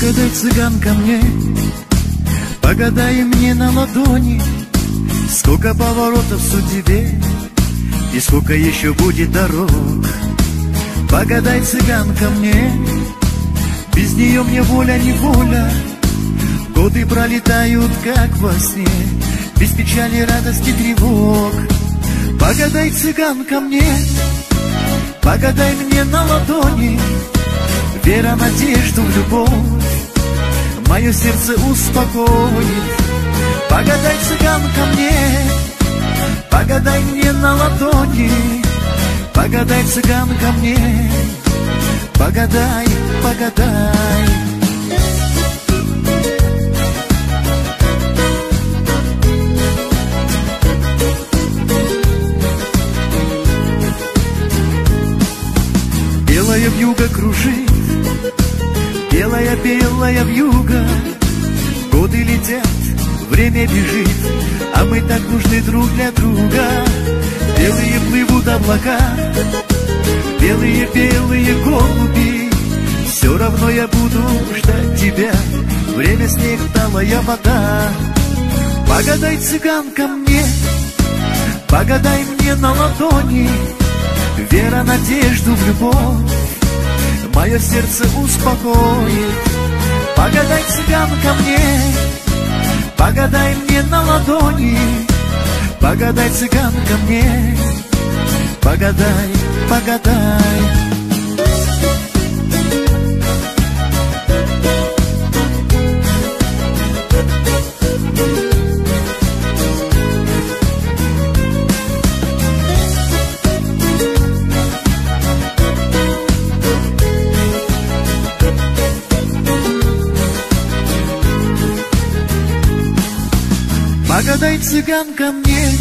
цыганка мне, погадай мне на ладони, Сколько поворотов в судьбе, и сколько еще будет дорог. Погадай, цыганка, мне, без нее мне воля не воля, Годы пролетают, как во сне, без печали, радости, тревог. Погадай, цыганка, мне, погадай мне на ладони, Вера, надежду любовь, мое сердце успокоит. Погадай, цыганка, мне, погадай мне на ладони, Погадай, цыганка, мне, погадай, погадай. Белая вьюга кружит, белая, белая вьюга, Годы летят, время бежит, а мы так нужны друг для друга. Белые плывут облака, белые-белые голуби, Все равно я буду ждать тебя, время снег, талая вода. Погадай, цыганка, мне, погадай мне на ладони, Вера, надежду в любовь, мое сердце успокоит. Погадай, цыганка, мне, погадай мне на ладони, Погадай, цыганка, мне, погадай, погадай. Погадай, цыганка, мне,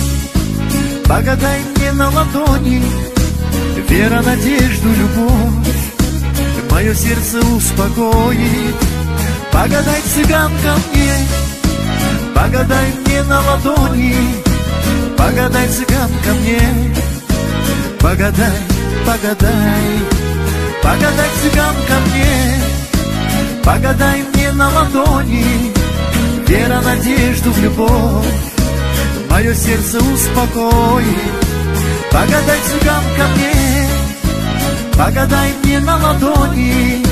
погадай мне на ладони, Вера, надежду, любовь, мое сердце успокоит. Погадай, цыганка, мне, погадай мне на ладони, Погадай, цыганка, мне, погадай, погадай. Погадай, цыганка, мне, погадай мне на ладони, Вера, надежду в любовь. Мое сердце успокоит. Погадай, цыганка, мне. Погадай мне на ладони.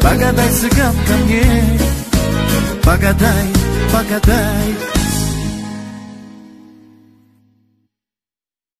Погадай, цыганка, мне. Погадай, погадай